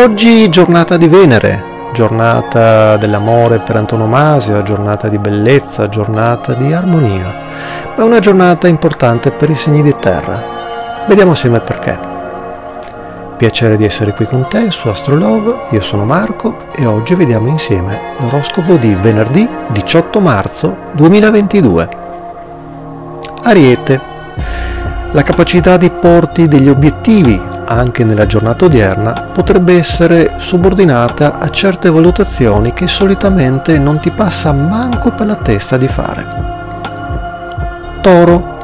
Oggi giornata di Venere, giornata dell'amore per antonomasia, giornata di bellezza, giornata di armonia, ma una giornata importante per i segni di terra. Vediamo assieme perché. Piacere di essere qui con te su Astrolove, io sono Marco e oggi vediamo insieme l'oroscopo di venerdì 18 marzo 2022. Ariete. La capacità di porti degli obiettivi anche nella giornata odierna, potrebbe essere subordinata a certe valutazioni che solitamente non ti passa manco per la testa di fare. Toro.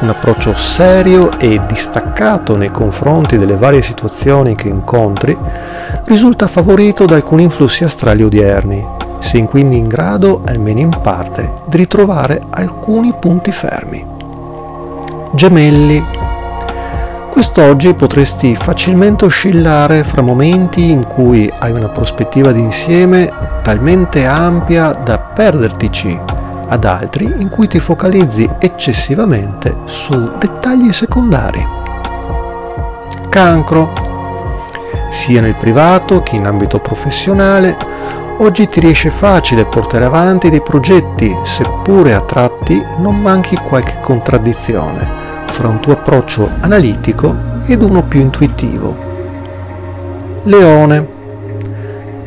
Un approccio serio e distaccato nei confronti delle varie situazioni che incontri risulta favorito da alcuni influssi astrali odierni, sei quindi in grado, almeno in parte, di ritrovare alcuni punti fermi. Gemelli Quest'oggi potresti facilmente oscillare fra momenti in cui hai una prospettiva d'insieme talmente ampia da perdertici, ad altri in cui ti focalizzi eccessivamente su dettagli secondari. Cancro. Sia nel privato che in ambito professionale, oggi ti riesce facile portare avanti dei progetti, seppure a tratti non manchi qualche contraddizione fra un tuo approccio analitico ed uno più intuitivo. Leone.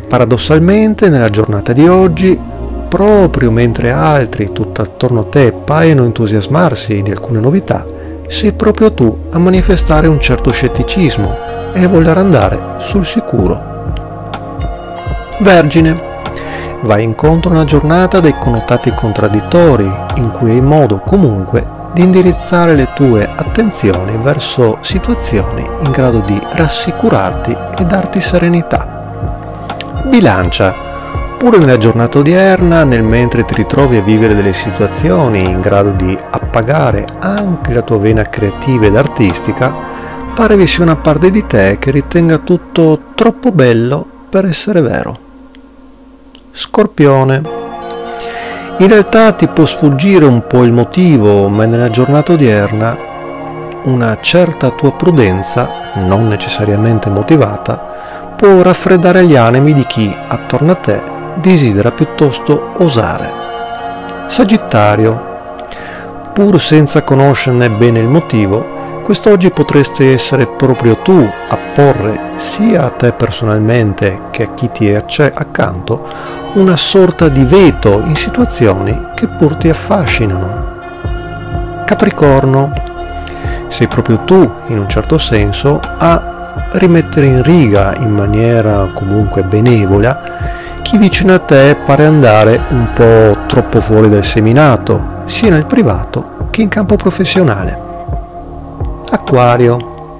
Paradossalmente, nella giornata di oggi, proprio mentre altri tutto attorno a te paiono entusiasmarsi di alcune novità, sei proprio tu a manifestare un certo scetticismo e a voler andare sul sicuro. Vergine. Vai incontro a una giornata dei connotati contraddittori, in cui hai modo comunque di indirizzare le tue attenzioni verso situazioni in grado di rassicurarti e darti serenità. Bilancia. Pure nella giornata odierna, nel mentre ti ritrovi a vivere delle situazioni in grado di appagare anche la tua vena creativa ed artistica, pare vi sia una parte di te che ritenga tutto troppo bello per essere vero. Scorpione. In realtà ti può sfuggire un po' il motivo, ma nella giornata odierna una certa tua prudenza, non necessariamente motivata, può raffreddare gli animi di chi attorno a te desidera piuttosto osare. Sagittario. Pur senza conoscerne bene il motivo, quest'oggi potresti essere proprio tu a porre sia a te personalmente che a chi ti è accanto una sorta di veto in situazioni che pur ti affascinano. Capricorno, sei proprio tu, in un certo senso, a rimettere in riga in maniera comunque benevola chi vicino a te pare andare un po' troppo fuori dal seminato, sia nel privato che in campo professionale. Acquario,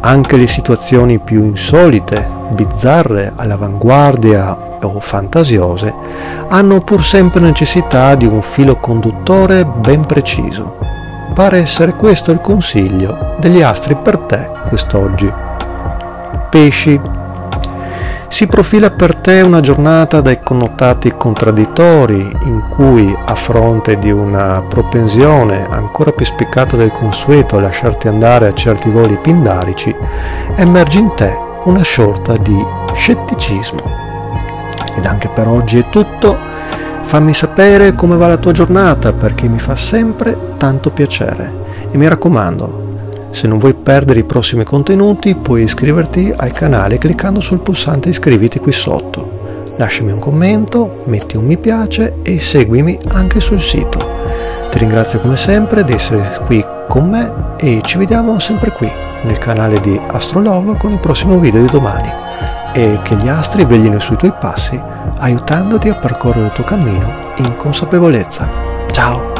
anche le situazioni più insolite, bizzarre, all'avanguardia o fantasiose, hanno pur sempre necessità di un filo conduttore ben preciso. Pare essere questo il consiglio degli astri per te quest'oggi. Pesci. Si profila per te una giornata dai connotati contraddittori in cui, a fronte di una propensione ancora più spiccata del consueto a lasciarti andare a certi voli pindarici, emerge in te una sorta di scetticismo. Ed anche per oggi è tutto. Fammi sapere come va la tua giornata perché mi fa sempre tanto piacere. E mi raccomando, se non vuoi perdere i prossimi contenuti puoi iscriverti al canale cliccando sul pulsante iscriviti qui sotto. Lasciami un commento, metti un mi piace e seguimi anche sul sito. Ti ringrazio come sempre di essere qui con me e ci vediamo sempre qui nel canale di Astrolove con il prossimo video di domani e che gli astri veglino sui tuoi passi aiutandoti a percorrere il tuo cammino in consapevolezza. Ciao!